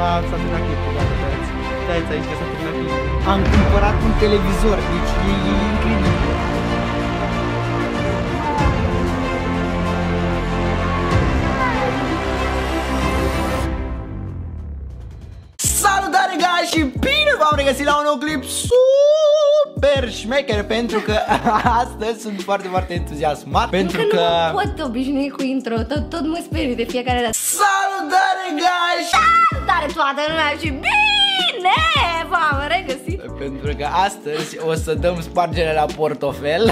ceva, s-a terminat clipul, gata, tăiați. Tăiați aici că s-a terminat clipul. Am cumpărat un televizor, deci e, e incredibil. Salutare, guys, și bine v-am regăsit la un nou clip super șmecher Pentru că astăzi sunt foarte, foarte entuziasmat Pentru Încă că... nu mă pot obișnui cu intro, tot, tot mă sperii de fiecare dată Salutare, guys! Salutare toată lumea și bine v-am regăsit. Pentru că astăzi o să dăm spargere la portofel.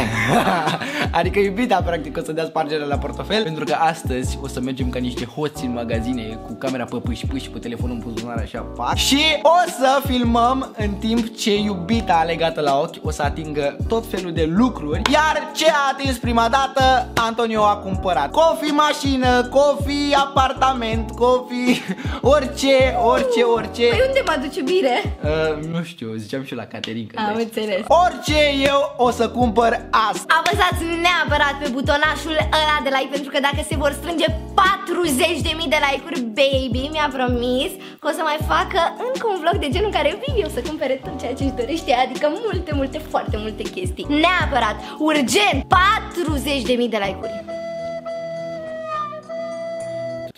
Adică iubita practic o să dea spargere la portofel. Pentru că astăzi o să mergem ca niște hoți în magazine Cu camera pe pâși pâși, cu telefonul în buzunar așa pac Și o să filmăm în timp ce iubita legată la ochi O să atingă tot felul de lucruri. Iar ce a atins prima dată Antonio a cumpărat. Cofi mașină, cofi apartament, cofi orice, orice, orice. Păi unde mă duce bire? Uh, nu știu, ziceam și eu la Caterinca Am deci. înțeles Orice eu o să cumpăr azi Apăsați neapărat pe butonașul ăla de like Pentru că dacă se vor strânge 40.000 de like-uri Baby mi-a promis că o să mai facă încă un vlog de genul în care Vivi o să cumpere tot ceea ce își dorește Adică multe, multe, foarte multe chestii Neapărat, urgent, 40.000 de like-uri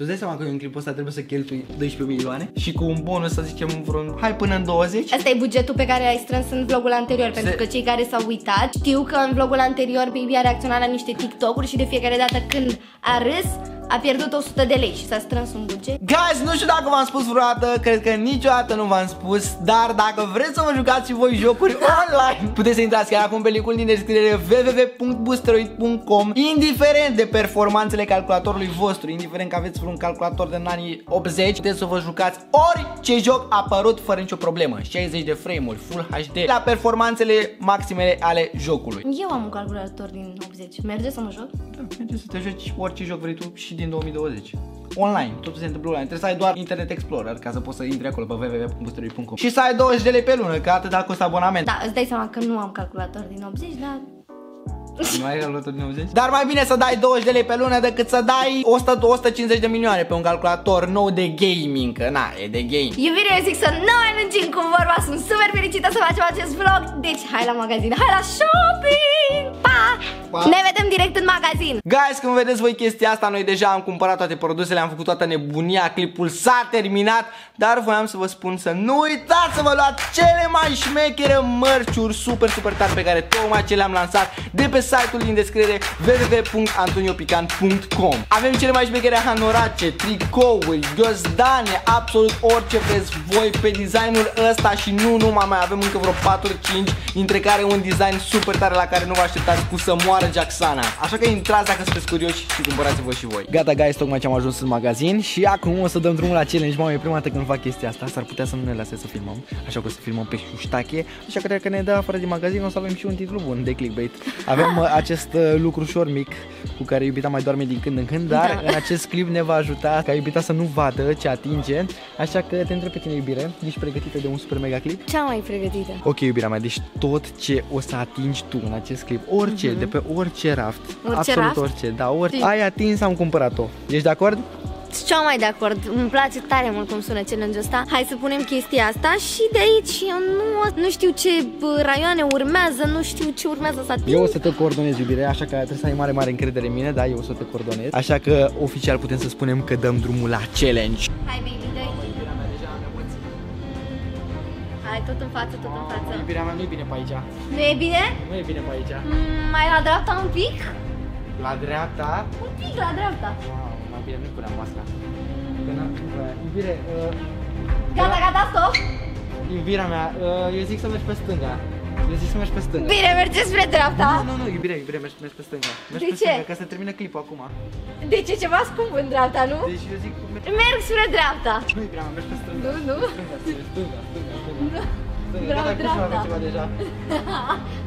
Tu îți dai seama că în clipul ăsta trebuie să cheltui 12 milioane? Și cu un bonus să zicem vreun, hai până în 20 Asta e bugetul pe care l-ai strâns în vlogul anterior Pentru că cei care s-au uitat știu că în vlogul anterior Baby a reacționat la niște TikTok-uri Și de fiecare dată când a râs a pierdut 100 de lei și s-a strâns un buget. Guys, nu știu dacă v-am spus vreodată, cred că niciodată nu v-am spus Dar dacă vreți să vă jucați și voi jocuri online Puteți să intrați chiar acum pe linkul din descriere www.boosteroid.com Indiferent de performanțele calculatorului vostru Indiferent că aveți vreun calculator din anii 80 Puteți să vă jucați orice joc apărut fără nicio problemă 60 de frame-uri, Full HD La performanțele maximele ale jocului Eu am un calculator din 80 Merge să mă joc? Da, merge să te joci orice joc vrei tu și din 2020. Online, totul se întâmplă online. Trebuie să ai doar Internet Explorer ca să poți să intri acolo pe www.boosteroid.com Și să ai 20 de lei pe lună, că atât costă abonament. Da, îți dai seama că nu am calculator din 80, dar Nu ai calculator din 80? Dar mai bine să dai 20 de lei pe lună decât să dai 100, 150 de milioane pe un calculator nou de gaming, că na, e de game. Iubire, eu zic să nu mai lungim cu vorba Sunt super fericită să facem acest vlog Deci hai la magazin, hai la shopping Pa. Ne vedem direct în magazin Guys, când vedeți voi chestia asta, noi deja am cumpărat toate produsele Am făcut toată nebunia, clipul s-a terminat Dar voiam să vă spun să nu uitați să vă luați cele mai șmechere mărciuri Super, super tari pe care tocmai ce le-am lansat De pe site-ul din descriere www.antoniopican.com Avem cele mai șmechere hanorace, tricouri, ghiozdane Absolut orice vreți voi pe designul ăsta Și nu numai mai avem încă vreo 4-5 Dintre care un design super tare la care nu vă așteptați cu să moară Jacksana. Așa că intrați dacă sunteți curioși și cumpărați-vă și voi. Gata, guys, tocmai ce am ajuns în magazin și acum o să dăm drumul la challenge. Mamă, e prima dată când fac chestia asta, s-ar putea să nu ne lase să filmăm, așa că o să filmăm pe șuștache, așa că dacă ne dă afară din magazin o să avem și un titlu bun de clickbait. Avem uh, acest uh, lucru ușor mic cu care iubita mai doarme din când în când, dar Da. în acest clip ne va ajuta ca iubita să nu vadă ce atinge, așa că te întreb pe tine, iubire, ești pregătită de un super mega clip? Cea mai pregătită Ok, iubirea mea, deci tot ce o să atingi tu în acest clip, orice, de pe orice raft, Orice absolut raft? orice, da, orice, Zi. ai atins, am cumpărat-o. Ești de acord? Sunt cea mai de acord Îmi place tare mult cum sună challenge-ul ăsta Hai să punem chestia asta și de aici Eu nu, nu știu ce bă, raioane urmează Nu știu ce urmează să ating Eu o să te coordonez, iubire, așa că trebuie să ai mare, mare încredere în mine, da, eu o să te coordonez. Așa că oficial putem să spunem că dăm drumul la challenge. Hai baby, Hai tot în față, tot în față Iubirea mea nu e bine pe aici. Nu e bine? Nu e bine pe aici. Mm, Mai la dreapta un pic? La dreapta. Un pic la dreapta Wow, mai bine nu puneam masca. Că n-am- bă, Iubire, uh, Gata, gata, stop iubirea mea, uh, eu zic să mergi pe stânga. Eu zic să mergi pe stânga. Bine, merge spre dreapta Nu, nu, nu, iubire, iubire, mergi, mergi pe stânga. Mergi De pe ce? stânga, ca să termine clipul acum. Deci e ceva scump în dreapta, nu? Deci eu zic, mergi... Merg spre dreapta Nu, iubirea mea, mergi pe stânga. Nu, nu Stânga, stânga, stânga, stânga, stânga. Stânga, Vreau gata, dreapta. cu ceva deja.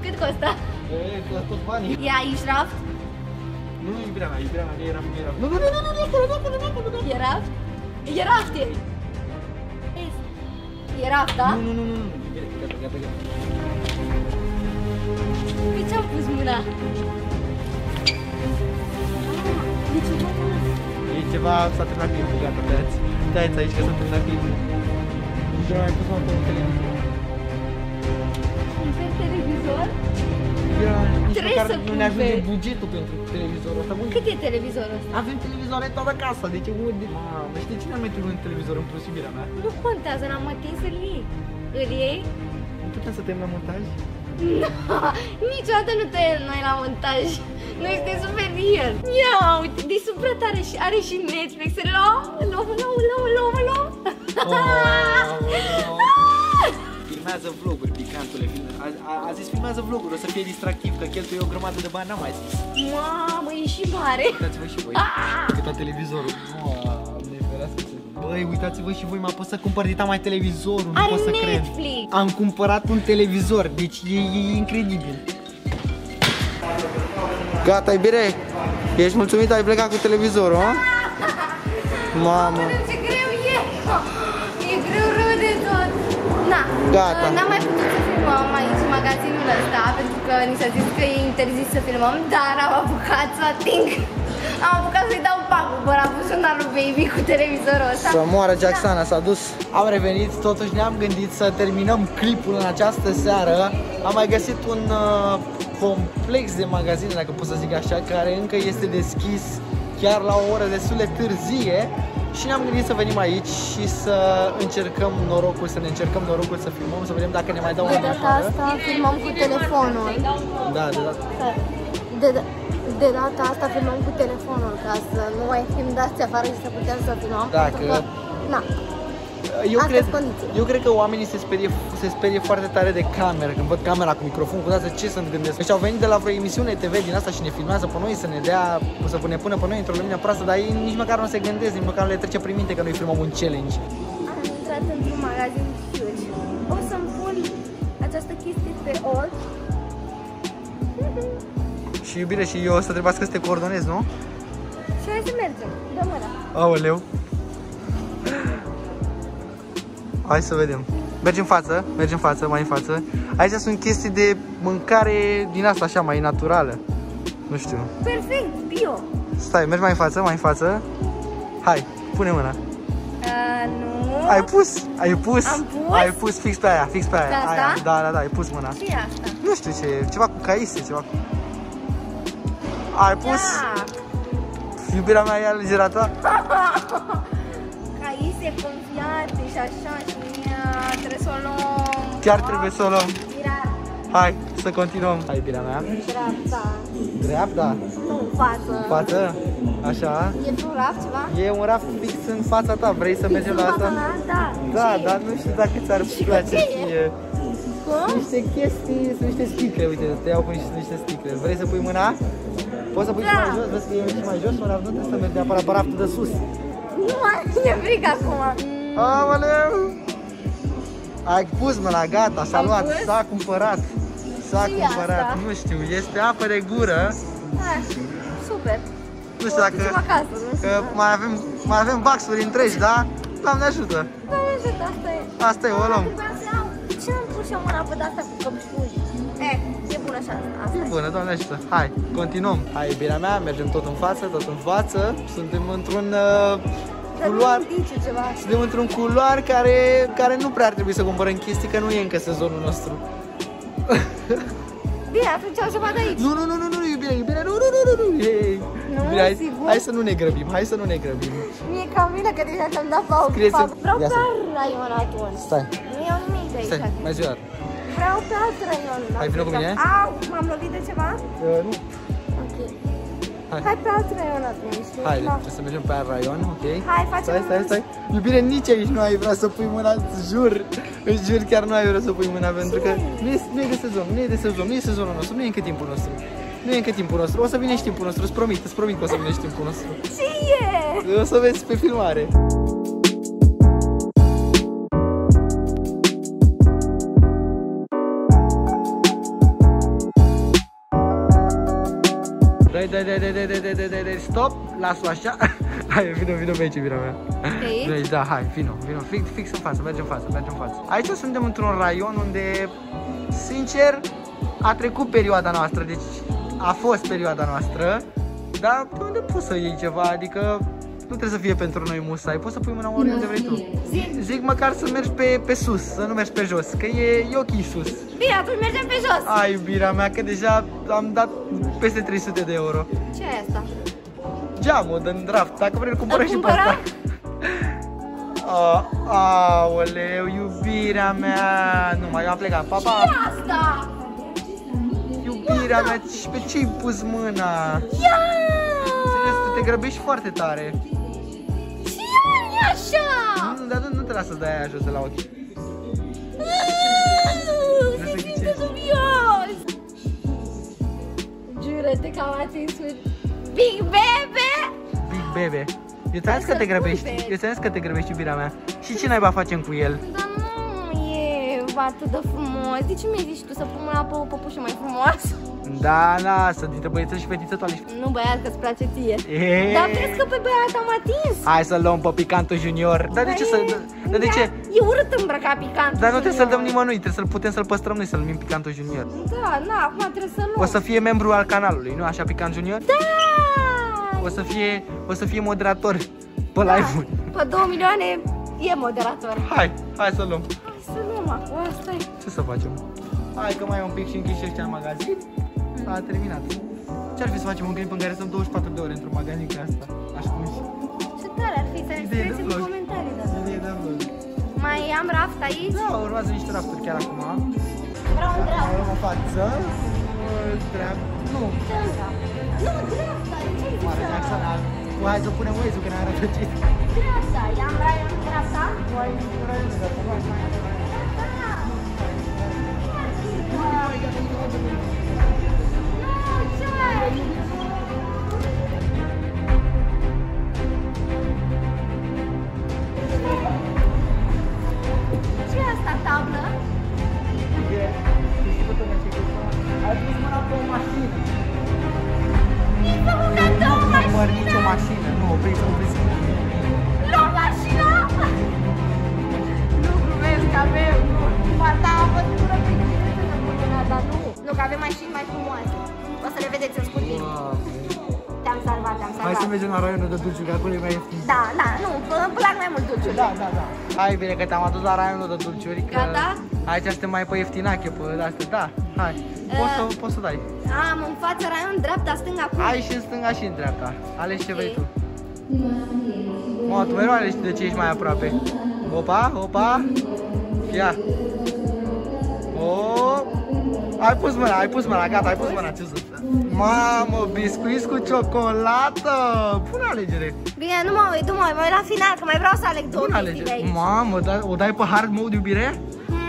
Cât costă? E, la tot banii. E aici raft? Nu, iubirea mea, iubirea mea, nu era, nu era. Nu, nu, nu, nu, nu, nu, acolo, nu, acolo, nu, acolo, nu. E raft? E raft, e E raft, da? Nu, nu, nu, nu, nu, iubire, gata, gata, gata. Pe ce-am pus mâna? E ceva E ceva, s-a terminat clipul, gata, tăiați. Tăiați aici că s-a terminat clipul. Eu mai pus acolo un televizor. Cumperi televizor? Ia, nici Trebuie măcar să nu ne ajunge cumperi. bugetul pentru televizorul ăsta. Bun, Cât e televizorul ăsta? Avem televizoare în toată casa, deci unde... Mamă, știi cine mai trebuie un televizor în plus iubirea mea? Nu contează, n-am atins să-l iei. Îl iei? Nu putem să terminăm montaj? Niciodată nu te noi la montaj. Nu este superior. Ia, uite, de suprat are și, are și Netflix. Luăm, luăm, luăm, luăm, luăm, luăm. Oh, Filmează vloguri, picantule. filme- A, a, a zis filmează vloguri, o să fie distractiv, că cheltuie o grămadă de bani, n-am mai zis. Mamă, e și mare. Uitați-vă și voi. Cât la televizorul. Doamne, ferească să... Băi, uitați-vă și voi, m-a pus să cumpăr dita mai televizorul, nu Are pot să cred. Netflix. Am cumpărat un televizor, deci e, e incredibil. Gata, iubire? Ești mulțumit? Ai plecat cu televizorul, a? Mamă. Doamne, ce greu e! E greu rău de tot. Na, Gata. N-am mai putut să filmăm aici în magazinul ăsta pentru că ni s-a zis că e interzis să filmăm, dar am apucat să ating. Am apucat să-i dau pacul, bă, am pus un lui baby cu televizorul ăsta. Să moară Jacksana, s-a dus. Am revenit, totuși ne-am gândit să terminăm clipul în această seară. Am mai găsit un uh, complex de magazine, dacă pot să zic așa, care încă este deschis chiar la o oră destul de târzie. Și ne-am gândit să venim aici și să încercăm norocul, să ne încercăm norocul să filmăm, să vedem dacă ne mai dau De o data afară. asta filmăm cu telefonul. Da, de data. De, de data asta filmăm cu telefonul ca să nu mai fim dați afară și să putem să filmăm. Dacă- pentru că, na, Eu Astea cred, sunt condiții. eu cred că oamenii se sperie, se sperie foarte tare de cameră Când văd camera cu microfon, cu dată ce să-mi gândesc Deci au venit de la vreo emisiune TV din asta și ne filmează pe noi Să ne dea, să ne pună pe noi într-o lumină proastă Dar ei nici măcar nu se gândesc, nici măcar nu le trece prin minte că noi filmăm un challenge am intrat într-un magazin huge. O să-mi pun această chestie pe ochi. Și iubire și eu o să trebuiască să te coordonez, nu? Și hai să mergem. Dă mâna. Aoleu Hai să vedem Mergi în față, mergi în față, mai în față Aici sunt chestii de mâncare din asta așa, mai naturală Nu știu Perfect, bio. Stai, mergi mai în față, mai în față. Hai, pune mâna. Uh, nu. Ai pus, ai pus. Am pus? Ai pus fix pe aia, fix pe aia. Pe asta? aia. Da, da, da, ai pus mâna. Ce e asta? Nu știu ce e, ceva cu caise, ceva cu... Ai pus? Da. Iubirea mea e aligerata? Caise confiate și așa și uh, trebuie să o luăm. Chiar trebuie să o luăm. Mirar. Hai, să continuăm. Hai, iubirea mea. Dreapta. Dreapta, Nu, în față. față, așa. E un raft ceva? E un raft fix în fața ta, vrei să mergem la În asta? fața mea? Da. Da, Ce e? dar nu știu dacă ți-ar Și place ce e? ție. Cum? niște chestii, sunt niște sticle, uite, te iau cu niște, niște sticle. Vrei să pui mâna? Poți să pui și Da. mai jos, vezi că e și mai jos, mă, dar nu trebuie să mergi neapărat pe raftul de sus. Nu mai e frică acum. Aoleu! Ai pus mâna, gata, s-a Am luat, pus? s-a cumpărat. S-a Și cumpărat, asta? nu știu, este apă de gură. Ah, super. Nu știu O dacă, ducem acasă, nu știu. că mai avem, mai avem baxuri întregi, da? Doamne ajută! Doamne ajută, asta e. Asta e, o luăm. Trebuia să iau. De ce n-am pus și eu mâna pe de-asta cu căpșuni? Eh, e bună așa asta. E bună, doamne ajută. Hai, continuăm. Hai, iubirea mea, mergem tot în față, tot în față. Suntem într-un uh, Dar culoar. nu indice ceva. Suntem într-un culoar care, care nu prea ar trebui să cumpărăm chestii, că nu e încă sezonul nostru. Bine, atunci au ceva de aici. Nu, nu, nu, nu, nu, iubire, iubire, nu, nu, nu, nu, nu. Ei, Nu, iubire, hai, sigur? hai să nu ne grăbim, hai să nu ne grăbim. Mie ca mine că deja ți-am dat fac. Scrieți fac. în- Vreau Ia pe să- alt raion atunci. Stai, Nu iau nimic de aici. stai, mai zi o dată. Vreau pe alt raion. Hai, vină cu mine. Au, m-am lovit de ceva? Uh, nu. Ok. Hai. Hai pe alt raion atunci. Hai, Da. trebuie să mergem pe alt raion, ok? Hai, facem Stai, stai, un- stai. Iubire, nici aici nu ai vrea să pui mâna, îți jur. Îți jur, chiar nu ai vrea să pui mâna, pentru că nu e, nu e de sezon, nu e de sezon, nu e sezonul nostru, nu e încă timpul nostru. Nu e încă timpul nostru, o să vine și timpul nostru, îți promit, îți promit că o să vine și timpul nostru. Ce e? O să vezi pe filmare. Dai, dai, dai, dai, dai, dai, dai, dai, dai, dai, stop, las-o așa. Hai, vină, vină pe aici, vina mea. aici? Deci, da, hai, vină, vină, fix, fix în față, mergem în față, mergem în față. Aici suntem într-un raion unde, sincer, a trecut perioada noastră, deci a fost perioada noastră, dar de unde poți să iei ceva, adică Nu trebuie să fie pentru noi musai, poți să pui mâna oriunde vrei tu. Zi. Zic măcar să mergi pe, pe sus, să nu mergi pe jos, că e, e ok sus. Bine, atunci mergem pe jos. Ai, iubirea mea, că deja am dat peste 300 de euro. Ce e asta? Geamul din draft, dacă vrei îl cumpărăm Îl și pe cumpărăm? asta. A, aoleu, iubirea mea Nu mai am plecat, pa, Ce pa e asta? Iubirea mea, și pe ce-ai pus mâna? Ia! Serios, tu te grăbești foarte tare Ce e așa? Nu, dar nu, nu te lasă să dai aia jos de la ochi Se să simte ghicești. dubios. Jură-te că am atins un Big Bebe. Big bebe Eu ți-am zis că să-l te grăbești cumperi. Eu ți-am zis că te grăbești, iubirea mea Și ce naiba facem cu el? Dar nu e atât de frumos. De ce mi-ai zis și tu să pun mâna pe o păpușă mai frumoasă? Da, lasă, dintre băieță și fetiță tu alegi Nu băiat că-ți place ție. Eee. Dar crezi că pe băiat am atins? Hai să luăm pe Picantul Junior Dar de ce să... Dar de ce? E urât îmbrăcat picant. Dar nu trebuie să-l dăm nimănui, trebuie să-l putem să-l păstrăm noi, să-l numim Picantul Junior. Da, na, acum trebuie să luăm. O să fie membru al canalului, nu așa, Picant Junior? Da! O să fie, o să fie moderator pe Da. live-uri. Pe 2 milioane e moderator. Hai, hai să luăm. Hai să luăm acum, asta e. Ce să facem? Hai că mai e un pic și închiși ăștia în magazin. A terminat. Ce-ar fi să facem un clip în care stăm 24 de ore într-un magazin ca asta? Ascunși. Ce tare ar fi să ne Idee de scrieți în vlog. comentarii. Da. Idee de vlog. Mai am raft aici? Da, urmează niște rafturi chiar acum. Vreau un Mai dreapta. luăm o față. Dreapta. Nu, Stânga. Nu, dreapta. Ce ai zis? Mare Jackson, al- hai să punem Waze-ul că ne arată ce Dreapta. I-am raionul în dreapta? Nu, O să le vedeți în scurt timp. Te-am salvat, te-am Hai să salvat. mergem la raionul de dulciuri, că acolo e mai ieftin. Da, da, nu, îmi plac mai mult dulciuri. Da, da, da. Hai bine că te-am adus la raionul de dulciuri. Că Gata? Aici suntem mai pe ieftinache, pe astea. Da, hai. Poți să, poți să dai. Am în față raion, dreapta, stânga, cum? Hai și în stânga și în dreapta. Alegi ce vrei Ok. tu. Mă, tu mereu alegi de ce ești mai aproape. Opa, opa. Ia. O. Ai pus mâna, ai pus mâna, gata, ai pus mâna, ce sunt? Mamă, biscuiți cu ciocolată! Bună alegere! Bine, nu mă uit, nu mă uit, mă uit la final, că mai vreau să aleg două Bună chestii de alegere! aici. Mamă, da, o dai pe hard mode iubire? Mm,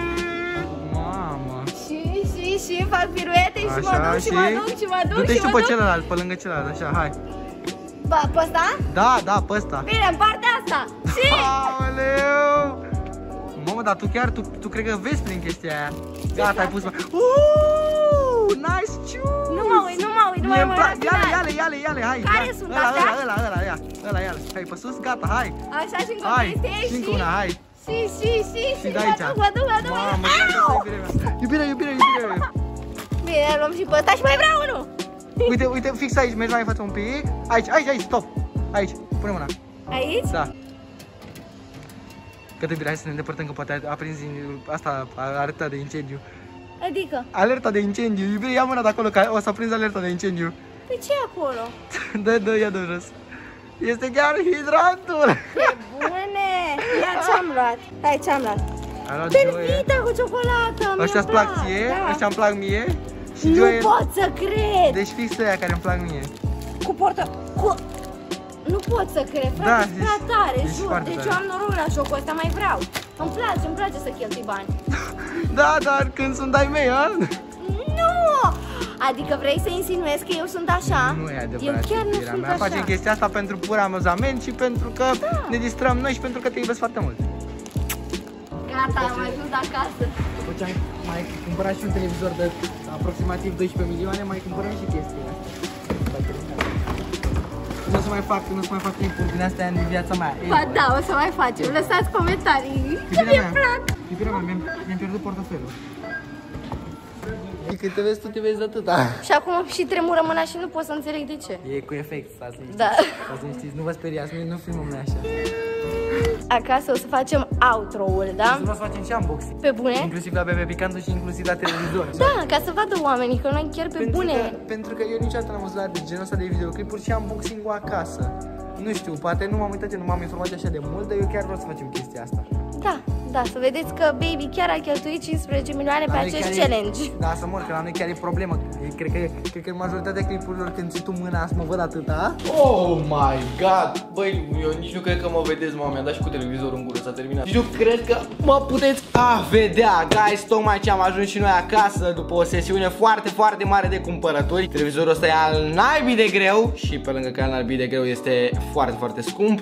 Mamă! Și, și, și fac piruete și mă duc și mă duc și mă duc Du-te și și tu mă pe duc. celălalt, pe lângă celălalt, așa, hai. Bă, pe ăsta? Da, da, pe ăsta. Bine, în partea asta. Și... Aoleu! Mamă, dar tu chiar, tu, tu cred că vezi prin chestia aia. Gata, ai pus Uuuu, nice ciu! Nu mă uit, nu mă uit, nu mă Mie uit îmi la plac, ia-le, final. ia-le, ia-le, ia-le, hai. Care ia. sunt ăla, astea? Ăla, ăla, ăla, ia. Ăla, ia Hai, pe sus, gata, hai. Așa și încă Hai, este și încă una, hai. Și, și, și, și, Și de mă aici. duc, mă duc, mă duc, mă Mamă, duc. gata, Au! iubirea mea. Iubire, iubire, iubire. Bine, luăm și pe ăsta și mai vreau unul. Uite, uite, fix aici, mergi mai în față un pic. Aici, aici, aici, stop. Aici, pune mâna. Aici? Da. Că te hai să ne îndepărtăm că poate a prins asta, alerta de incendiu. Adică, Alerta de incendiu, iubire, ia mâna de acolo, că o să prins alerta de incendiu. pe ce e acolo? Dă, dă, ia de jos. Este chiar hidrantul. Ce bune! Ia ce-am luat? Hai, ce-am luat? A luat Joe. Belvita cu ciocolată, mi-e Ăștia-ți plac ție, da. ăștia îmi plac mie. Și Nu Joe- pot să cred! Deci fix ăia care îmi plac mie. Cu portă... Cu... Nu pot să cred, frate, Da, da, ești- prea tare, ești jur. foarte Deci tare. eu am noroc la jocul ăsta, mai vreau. Îmi place, îmi place să cheltui bani. Da, dar când sunt ai mei, a? Nu! Adică vrei să insinuezi că eu sunt așa? Nu e adevărat, Eu chiar nu iubirea sunt mea. așa. Facem chestia asta pentru pur amuzament și pentru că Da. ne distrăm noi și pentru că te iubesc foarte mult. Gata, am ajuns acasă. După ce am mai cumpărat și un televizor de aproximativ 12 milioane, mai cumpărăm și chestia asta. Nu o să mai fac, nu o să mai fac clipuri din astea în viața mea. Ei, Ba da, o să mai facem. Lăsați comentarii. Că Iubirea mi-e mea, plac. iubirea mea, mi-am, mi-am pierdut portofelul. Și când te vezi tu, te vezi de atâta. Și acum și tremură mâna și nu pot să înțeleg de ce. E cu efect, stați să Da. Stați să știți, nu vă speriați, noi nu filmăm noi așa. Acasă o să facem outro-ul, da? Să vă facem și unboxing. Pe bune? Inclusiv la bebe picantul și inclusiv la televizor. Da, ca să vadă oamenii că noi chiar pe Pentru bune. Că, pentru că eu niciodată n-am văzut la genul ăsta de videoclipuri și unboxing-ul acasă. Nu știu, poate nu m-am uitat, eu nu m-am informat așa de mult, dar eu chiar vreau să facem chestia asta. Da, da, să vedeți că Baby chiar a cheltuit 15 milioane pe La noi acest chiar e- challenge. Da, să mor, că la noi chiar e problemă. Cred că, cred că în majoritatea clipurilor când ții tu mâna să mă văd atâta. Oh my god! Băi, eu nici nu cred că mă vedeți, mă, mi-a dat și cu televizorul în gură, s-a terminat. Nici nu cred că mă puteți a vedea, guys, tocmai ce am ajuns și noi acasă după o sesiune foarte, foarte mare de cumpărături. Televizorul ăsta e al naibii de greu și pe lângă că e al naibii de greu este foarte, foarte scump.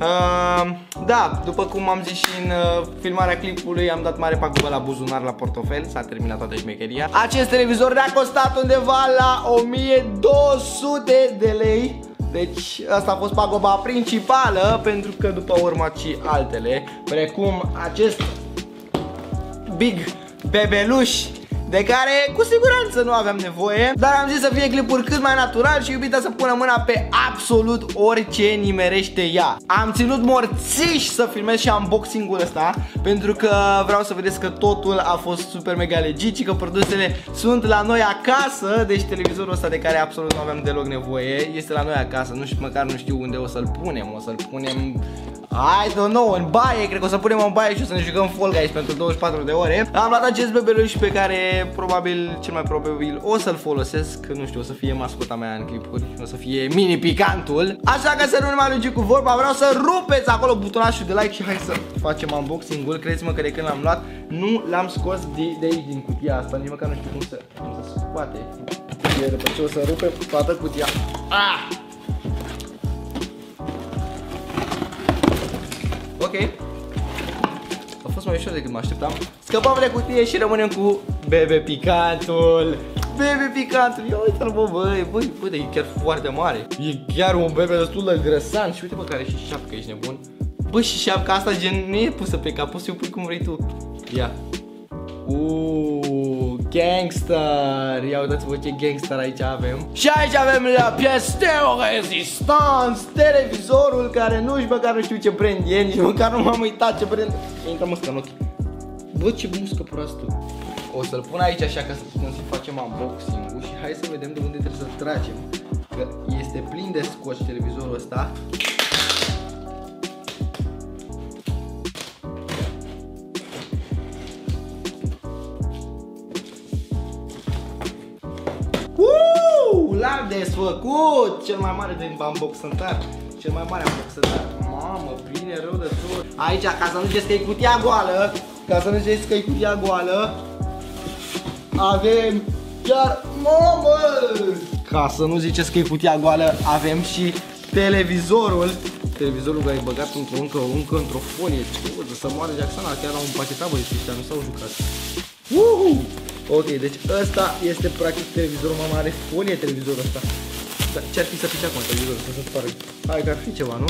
Uh, da, după cum am zis și în uh, filmarea clipului, am dat mare pagubă la buzunar, la portofel, s-a terminat toată șmecheria. Acest televizor ne-a costat undeva la 1200 de lei. Deci asta a fost pagoba principală, pentru că după urmă și altele, precum acest big bebeluș de care cu siguranță nu aveam nevoie Dar am zis să fie clipuri cât mai natural și iubita să pună mâna pe absolut orice nimerește ea. Am ținut morțiși să filmez și unboxing-ul ăsta Pentru că vreau să vedeți că totul a fost super mega legit și că produsele sunt la noi acasă Deci televizorul ăsta de care absolut nu aveam deloc nevoie este la noi acasă. Nu știu, măcar nu știu unde o să-l punem. O să-l punem I don't know, în baie, cred că o să punem în baie și o să ne jucăm Fall Guys pentru 24 de ore. Am luat acest bebeluș pe care probabil, cel mai probabil o să-l folosesc Nu știu, o să fie mascota mea în clipuri O să fie mini picantul Așa că să nu ne mai lungim cu vorba Vreau să rupeți acolo butonașul de like și hai să facem unboxing-ul Credeți-mă că de când l-am luat nu l-am scos de, de aici din cutia asta Nici măcar nu știu cum să, cum să scoate cutia După ce o să rupe toată cutia ah! Ok. A fost mai ușor decât mă așteptam. Scăpăm de cutie și rămânem cu bebe picantul. Bebe picantul, ia uite-l bă, băi, băi, uite, e chiar foarte mare. E chiar un bebe destul de grăsan și uite bă care și șapcă, ești nebun. Bă, și șapca asta gen nu e pusă pe cap, poți să o pui cum vrei tu. Ia. Uuuu, gangster. Ia uitați-vă ce gangster aici avem. Și aici avem la pièce de rezistance Televizorul care nu știu măcar nu știu ce brand e Nici măcar nu m-am uitat ce brand. Intră muscă în ochi Bă, ce muscă proastă. O să-l pun aici așa ca să putem să facem unboxing-ul Și hai să vedem de unde trebuie să tragem Că este plin de scoci televizorul ăsta. Uuu, l-am desfăcut! Cel mai mare din unboxântar Cel mai mare unboxântar Mamă, bine rău de tot. Aici, ca să nu ziceți că e cutia goală Ca să nu ziceți că e cutia goală Avem chiar, mamă Ca să nu ziceți că e cutia goală Avem și televizorul Televizorul care e băgat într-o, încă, încă într-o folie Ce să moare Jacksona Chiar la un pachetat băieții ăștia, nu s-au jucat Uhu! Ok, deci ăsta este practic televizorul, mama are folie televizorul ăsta Dar ce-ar fi să fie acum televizorul, să se spară? Hai că ar fi ceva, nu?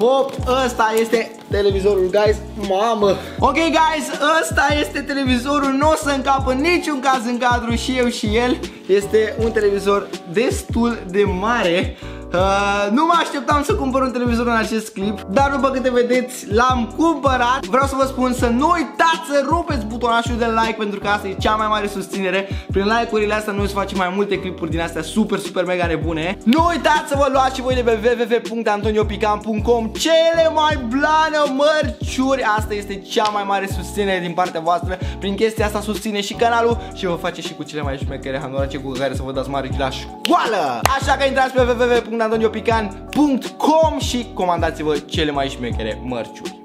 Hop, ăsta este televizorul, guys, mamă. Ok, guys, ăsta este televizorul, nu o să încapă niciun caz în cadru și eu și el. Este un televizor destul de mare Uh, nu mă așteptam să cumpăr un televizor în acest clip Dar după câte vedeți l-am cumpărat. Vreau să vă spun să nu uitați să rupeți butonașul de like Pentru că asta e cea mai mare susținere. Prin like-urile astea noi să facem mai multe clipuri din astea super, super mega nebune. Nu uitați să vă luați și voi de pe www.antoniopican.com Cele mai blană mărciuri. Asta este cea mai mare susținere din partea voastră. Prin chestia asta susține și canalul Și vă face și cu cele mai șmechere hanorace cu care să vă dați mari la școală. Așa că intrați pe www www.antoniopican.com și comandați-vă cele mai șmechere mărciuri.